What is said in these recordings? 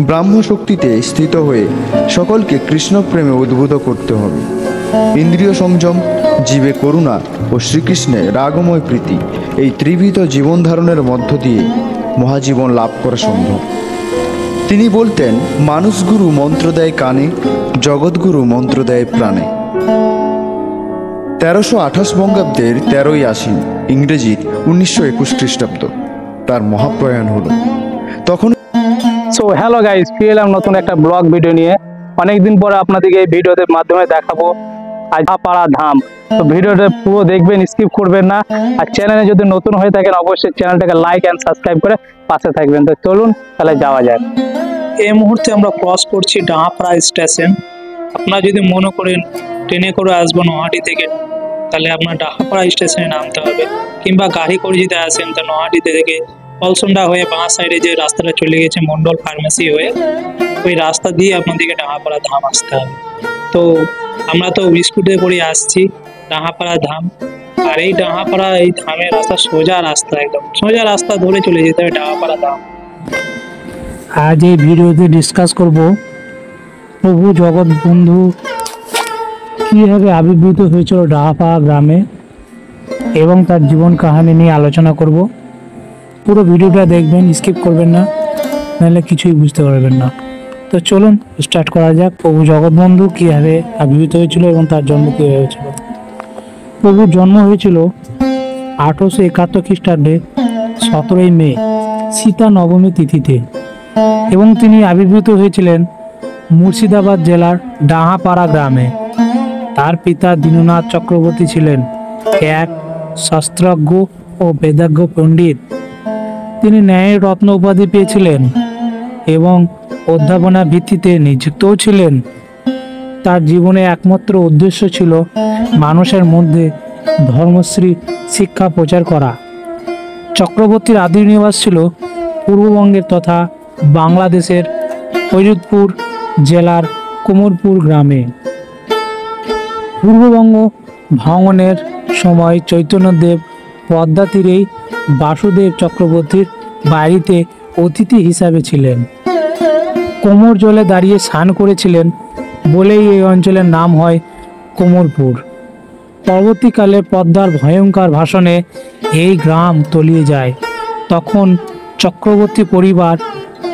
ব্রাহ্ম শক্তিতে স্থিত হয়ে সকলকে কৃষ্ণ প্রেমে উদ্বুদ্ধ করতে হবে। ইন্দ্রিয় সংযম, জীবে করুণা ও শ্রীকৃষ্ণে রাগময় প্রীতি এই ত্রিবিধ জীবন ধারণের মধ্য দিয়ে মহাজীবন লাভ করা সম্ভব। তিনি বলতেন, মানুষগুরু মন্ত্র দেয় কানে, জগৎগুরু মন্ত্র দেয় প্রাণে। তেরোশো আঠাশ বঙ্গাব্দের তেরোই আশ্বিন ইংরেজির উনিশশো একুশ খ্রিস্টাব্দ তার মহাপ্রয়াণ হলো। তখন সো হ্যালো গাইস ফিরে এলাম নতুন একটা ব্লগ ভিডিও নিয়ে। অনেকদিন পরে আপনাদেরকে এই ভিডিওতে মাধ্যমে দেখাবো আজাপাড়া ধাম। তো ভিডিওটা পুরো দেখবেন স্কিপ করবেন না। আর চ্যানেলে যদি নতুন হয়ে থাকেন, অবশ্যই চ্যানেলটাকে লাইক অ্যান্ড সাবস্ক্রাইব করে পাশে থাকবেন। তো চলুন, তাহলে যাওয়া যাক। এই মুহূর্তে আমরা ক্রস করছি ডাহাপাড়া স্টেশন আপনারা যদি মনে করেন ট্রেনে করে আসবেন নোহাটি থেকে, তাহলে আপনার ডাহাপাড়া স্টেশনে নামতে হবে। কিংবা গাড়ি করে যদি আসেন, তা নোহাটিতে থেকে পলসন্ডা হয়ে বাঁ সাইডে যে রাস্তাটা চলে গেছে মন্ডল ফার্মেসি হয়ে, ওই রাস্তা দিয়ে আপনাদেরকে ডাঙাপাড়া ধাম আসতে হবে। তো আমরা তো বিস্কুটে করে আসছি, ডাহাপাড়া ধাম। আর এই ডাঙাপাড়া এই ধামের রাস্তা সোজা রাস্তা একদম। সোজা রাস্তা ধরে চলে যেতে হবে ডাহাপাড়া ধাম। আজ এই ভিডিওতে ডিসকাস করব, প্রভু জগৎ বন্ধু, কীভাবে আবির্ভূত হয়েছিল ডাহাপাড়া গ্রামে এবং তার জীবন কাহিনী নিয়ে আলোচনা করব। পুরো ভিডিওটা দেখবেন স্কিপ করবেন না, নাহলে কিছুই বুঝতে পারবেন না। তো চলুন স্টার্ট করা যাক। প্রভু জগৎবন্ধু কীভাবে আবির্ভূত হয়েছিল এবং তার জন্ম কীভাবে হয়েছিল? প্রভুর জন্ম হয়েছিল আঠারোশো একাত্তর খ্রিস্টাব্দে, সতেরোই মে, সীতা নবমী তিথিতে। এবং তিনি আবির্ভূত হয়েছিলেন মুর্শিদাবাদ জেলার ডাহাপাড়া গ্রামে। তার পিতা দীননাথ চক্রবর্তী ছিলেন এক শাস্ত্রজ্ঞ ও বেদাজ্ঞ পণ্ডিত। তিনি ন্যায়ের রত্ন উপাধি পেয়েছিলেন এবং অধ্যাপনা ভিত্তিতে নিযুক্তও ছিলেন। তার জীবনে একমাত্র উদ্দেশ্য ছিল মানুষের মধ্যে ধর্মশ্রী শিক্ষা প্রচার করা। চক্রবর্তীর আদি নিবাস ছিল পূর্ববঙ্গের তথা বাংলাদেশের ফরিদপুর জেলার কুমোরপুর গ্রামে। পূর্ববঙ্গ ভ্রমণের সময় চৈতন্যদেব পদ্মা তীরেই বাসুদেব চক্রবর্তীর বাড়িতে অতিথি হিসাবে ছিলেন। কোমর জলে দাঁড়িয়ে স্নান করেছিলেন বলেই এই অঞ্চলের নাম হয় কোমরপুর। পরবর্তীকালে পদ্মার ভয়ঙ্কর ভাষণে এই গ্রাম তলিয়ে যায়। তখন চক্রবর্তী পরিবার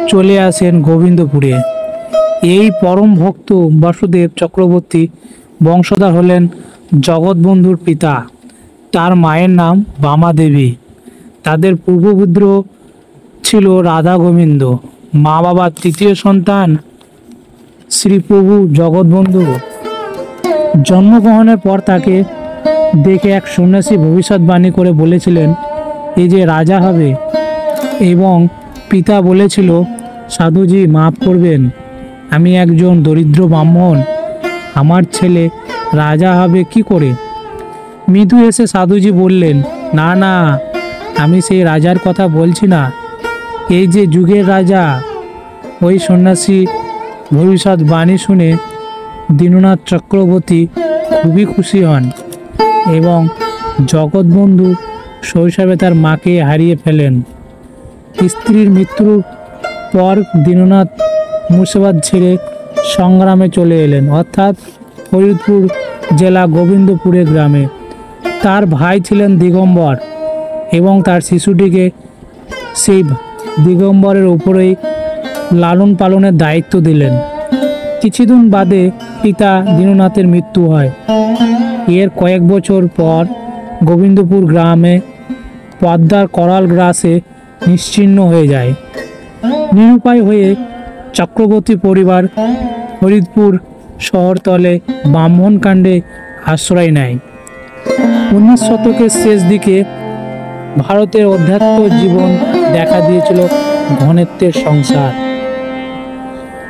চলে আসেন গোবিন্দপুরে। এই পরম ভক্ত বাসুদেব চক্রবর্তী বংশধর হলেন জগৎবন্ধুর পিতা। তার মায়ের নাম বামা দেবী। তাদের পূর্বপুত্র ছিল রাধা গোবিন্দ। মা বাবার তৃতীয় সন্তান শ্রীপ্রভু জগৎবন্ধু। জন্মগ্রহণের পর তাকে দেখে এক সন্ন্যাসী ভবিষ্যৎবাণী করে বলেছিলেন, এই যে রাজা হবে এবং পিতা বলেছিল, সাধুজি মাফ করবেন। আমি একজন দরিদ্র ব্রাহ্মণ। আমার ছেলে রাজা হবে কি করে? মৃদু এসে সাধুজি বললেন, না না, আমি সেই রাজার কথা বলছি না। এই যে যুগের রাজা, ওই সন্ন্যাসী ভবিষ্যৎ বাণী শুনে দীননাথ চক্রবর্তী খুবই খুশি হন এবং জগৎবন্ধু শৈশবে তার মাকে হারিয়ে ফেলেন। স্ত্রীর মৃত্যুর পর দীননাথ মুর্শিদাবাদ ছেড়ে সংগ্রামে চলে এলেন, অর্থাৎ ফরিদপুর জেলা গোবিন্দপুরের গ্রামে। তার ভাই ছিলেন দিগম্বর এবং তার শিশুটিকে সেই দিগম্বরের উপরেই লালন পালনের দায়িত্ব দিলেন। কিছুদিন বাদে পিতা দীননাথের মৃত্যু হয়। এর কয়েক বছর পর গোবিন্দপুর গ্রামে পদ্মার করাল গ্রাসে নিশ্চিহ্ন হয়ে যায়। নিরুপায় হয়ে চক্রবর্তী পরিবার ফরিদপুর শহরতলে ব্রাহ্মণকাণ্ডে আশ্রয় নেয়। উনিশ শতকের শেষ দিকে ভারতের অধ্যাত্ম জীবন দেখা দিয়েছিল ঘনত্বের সংসার।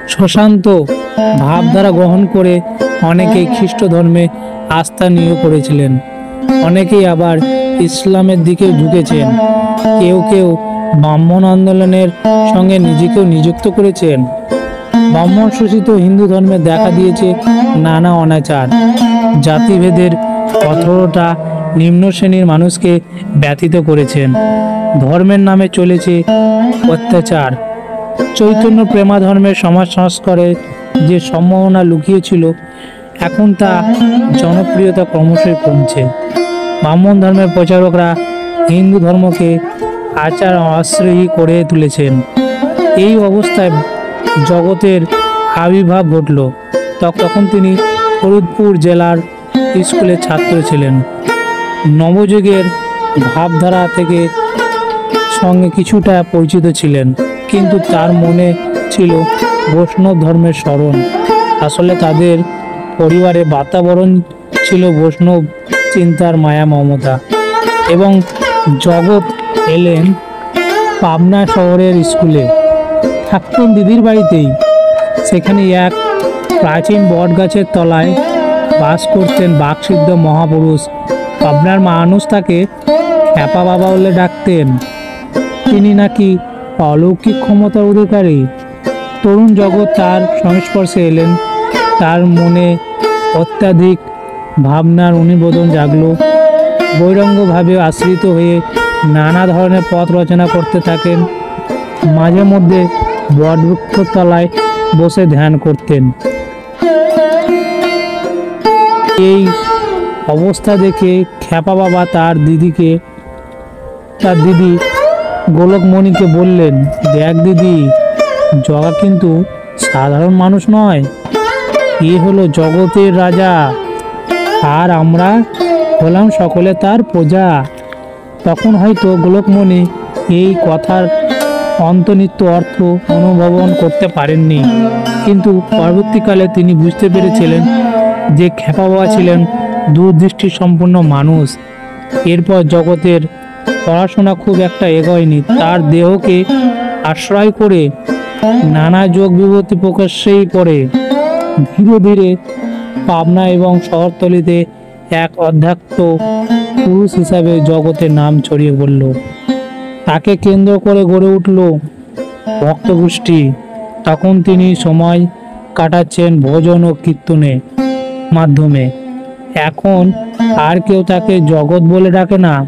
শশান্ত ভাবধারা গ্রহণ করে অনেকেই খ্রিস্ট ধর্মে আস্থা নিয়ে করেছিলেন অনেকেই আবার ইসলামের দিকে ঢুকেছেন কেউ কেউ ব্রাহ্মণ আন্দোলনের সঙ্গে নিজেকেও নিযুক্ত করেছেন। ব্রাহ্মণ শোষিত হিন্দু ধর্মে দেখা দিয়েছে নানা অনাচার। জাতিভেদের কঠোরতা নিম্ন শ্রেণির মানুষকে ব্যথিত করেছেন। ধর্মের নামে চলেছে অত্যাচার। চৈতন্য প্রেমা ধর্মের সমাজ সংস্কারে যে সম্ভাবনা লুকিয়েছিল, এখন তা জনপ্রিয়তা ক্রমশই কমছে। ব্রাহ্মণ ধর্মের প্রচারকরা হিন্দু ধর্মকে আচার আশ্রয়ী করে তুলেছেন। এই অবস্থায় জগতের আবির্ভাব ঘটল। তখন তিনি ফরিদপুর জেলার স্কুলের ছাত্র ছিলেন। নবযুগের ভাবধারা থেকে সঙ্গে কিছুটা পরিচিত ছিলেন, কিন্তু তার মনে ছিল বৈষ্ণব ধর্মের স্মরণ। আসলে তাদের পরিবারে বাতাবরণ ছিল বৈষ্ণব চিন্তার মায়া মমতা এবং জগৎ এলেন পাবনা শহরের স্কুলে। থাকতেন দিদির বাড়িতেই। সেখানে এক প্রাচীন বটগাছের তলায় বাস করতেন বাকসিদ্ধ মহাপুরুষ পাবনার মানুষ তাকে খ্যাপা বাবা বলে ডাকতেন। তিনি নাকি অলৌকিক ক্ষমতার অধিকারী। তরুণ জগৎ তার সংস্পর্শে এলেন। তার মনে অত্যাধিক ভাবনার অনুবোধন জাগলো। বৈরঙ্গভাবে আশ্রিত হয়ে নানা ধরনের পথ রচনা করতে থাকেন। মাঝে মধ্যে বটবৃক্ষর তলায় বসে ধ্যান করতেন। এই অবস্থা দেখে খ্যাপা বাবা তার দিদিকে, তার দিদি গোলকমণিকে বললেন, দেখ দিদি, জগা কিন্তু সাধারণ মানুষ নয়। এ হলো জগতের রাজা। আর আমরা হলাম সকলে তার প্রজা। তখন হয়তো গোলকমণি এই কথার অন্তর্নিত্য অর্থ অনুভবন করতে পারেননি। কিন্তু পরবর্তীকালে তিনি বুঝতে পেরেছিলেন যে খেপা বাবা ছিলেন দূরদৃষ্টি সম্পন্ন মানুষ। এরপর জগতের পড়াশোনা খুব একটা এগোয়নি। তার দেহকে আশ্রয় করে নানা যোগ বিভূতি প্রকাশ্যেই পড়ে। ধীরে ধীরে পাবনা এবং শহরতলিতে এক অধ্যাত্ম পুরুষ হিসাবে জগতের নাম ছড়িয়ে পড়ল। তাকে কেন্দ্র করে গড়ে উঠল ভক্তগোষ্ঠী। তখন তিনি সময় কাটাচ্ছেন ভোজন ও কীর্তনে মাধ্যমে। এখন আর কেউ তাকে জগৎ বলে ডাকে না।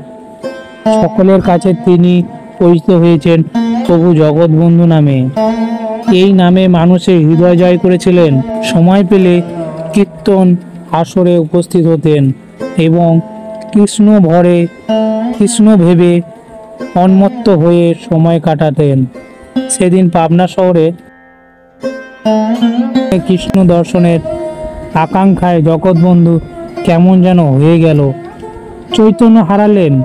সকলের কাছে তিনি পরিচিত হয়েছেন প্রভু জগৎবন্ধু নামে। এই নামে মানুষের হৃদয় জয় করেছিলেন। সময় পেলে কীর্তন আসরে উপস্থিত হতেন এবং কৃষ্ণ ভরে, কৃষ্ণ ভেবে অন্মত্ত হয়ে সময় কাটাতেন। সেদিন পাবনা শহরে কৃষ্ণ দর্শনের আকাঙ্ক্ষায় জগৎবন্ধু কেমন যেন হয়ে গেল। চৈতন্য হারালেন।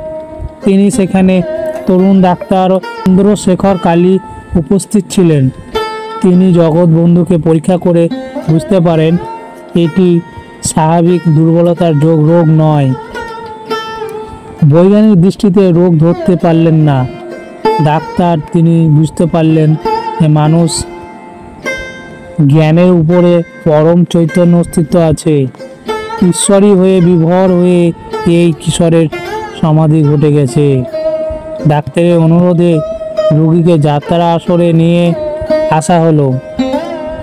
তিনি সেখানে তরুণ ডাক্তার চন্দ্রশেখর কালী উপস্থিত ছিলেন। তিনি জগৎবন্ধুকে পরীক্ষা করে বুঝতে পারেন, এটি স্বাভাবিক দুর্বলতার যোগ রোগ নয়। বৈজ্ঞানিক দৃষ্টিতে রোগ ধরতে পারলেন না। ডাক্তার তিনি বুঝতে পারলেন যে মানুষ জ্ঞানের উপরে পরম চৈতন্য অস্তিত্ব আছে। ঈশ্বরী হয়ে, বিভোর হয়ে এই কিশোরের সমাধি ঘটে গেছে। ডাক্তারের অনুরোধে রোগীকে যাত্রা আসরে নিয়ে আসা হলো।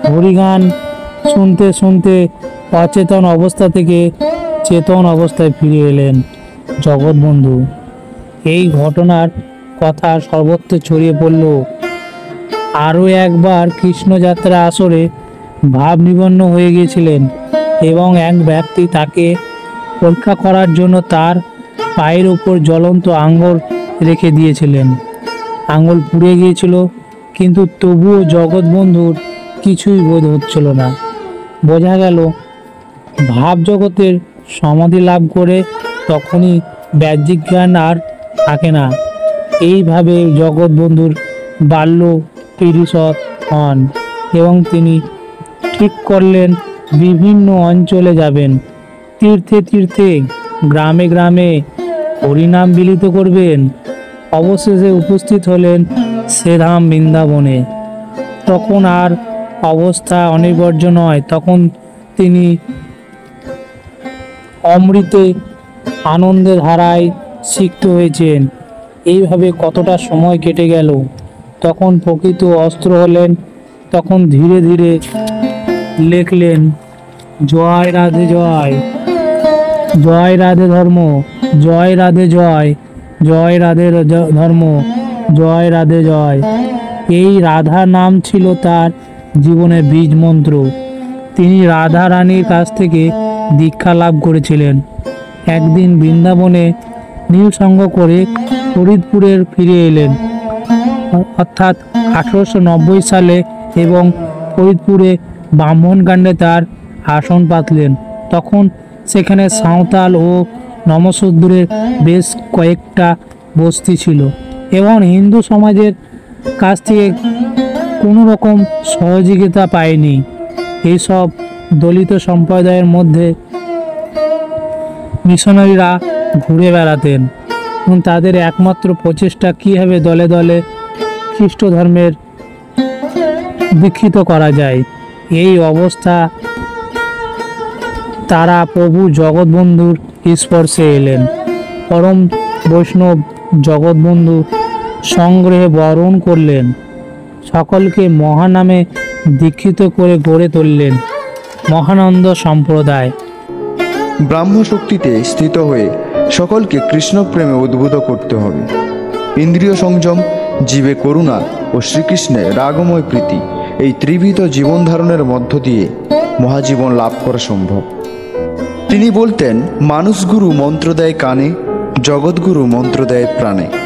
হরিগান শুনতে শুনতে অচেতন অবস্থা থেকে চেতন অবস্থায় ফিরে এলেন জগৎবন্ধু। এই ঘটনার কথা সর্বত্র ছড়িয়ে পড়ল। আরও একবার কৃষ্ণযাত্রা আসরে ভাব নিবন্ন হয়ে গিয়েছিলেন। এবং এক ব্যক্তি তাকে পরীক্ষা করার জন্য তার পায়ের উপর জ্বলন্ত আঙ্গুল রেখে দিয়েছিলেন। আঙ্গুল পুড়ে গিয়েছিল, কিন্তু তবুও জগৎবন্ধুর কিছুই বোধ হচ্ছিল না। বোঝা গেল, ভাব জগতের সমাধি লাভ করে তখনই বাহ্যিক জ্ঞান আর থাকে না। এইভাবে জগৎবন্ধুর বাল্য পিরিষদ হন এবং তিনি ঠিক করলেন বিভিন্ন অঞ্চলে যাবেন। তীর্থে তীর্থে, গ্রামে গ্রামে হরিনাম বিলিত করবেন। অবশেষে উপস্থিত হলেন সেধাম বৃন্দাবনে। তখন আর অবস্থা অনিবার্য নয়। তখন তিনি অমৃতে আনন্দের ধারায় সিক্ত হয়েছেন। এইভাবে কতটা সময় কেটে গেল? তখন প্রকৃত অস্ত্র হলেন, তখন ধীরে ধীরে লেখলেন জয় রাধে জয়। জয় রাধে ধর্ম, জয় রাধে জয় জয় রাধে ধর্ম, জয় রাধে জয়। এই রাধা নাম ছিল তার জীবনের বীজ মন্ত্র তিনি রাধা রানীর কাছ থেকে দীক্ষা লাভ করেছিলেন। একদিন বৃন্দাবনে নীলসঙ্গ করে ফরিদপুরের ফিরে এলেন। অর্থাৎ আঠারোশো সালে এবং ফরিদপুরে ব্রাহ্মণকাণ্ডে তার আসন পাতলেন। তখন সেখানে সাঁওতাল ও নমশূদ্রের বেশ কয়েকটা বস্তি ছিল এবং হিন্দু সমাজের কাছ থেকে কোনো রকম সহযোগিতা পায়নি। এইসব দলিত সম্প্রদায়ের মধ্যে মিশনারিরা ঘুরে বেড়াতেন এবং তাদের একমাত্র প্রচেষ্টা কীভাবে দলে দলে খ্রিস্ট ধর্মের দীক্ষিত করা যায়, এই অবস্থা তারা প্রভু জগৎবন্ধুর স্পর্শে এলেন। পরম বৈষ্ণব জগৎবন্ধু সংগ্রহে বরণ করলেন। সকলকে মহানামে দীক্ষিত করে গড়ে তুললেন মহানন্দ সম্প্রদায়। ব্রাহ্ম শক্তিতে স্থিত হয়ে সকলকে কৃষ্ণ প্রেমে উদ্বুদ্ধ করতে হবে। ইন্দ্রিয় সংযম, জীবে করুণা ও শ্রীকৃষ্ণের রাগময় প্রীতি এই ত্রিবিধ জীবন ধারণের মধ্য দিয়ে মহাজীবন লাভ করা সম্ভব। তিনি বলতেন মানুষ গুরু মন্ত্র দেয় কানে, জগৎগুরু মন্ত্র দেয় প্রাণে।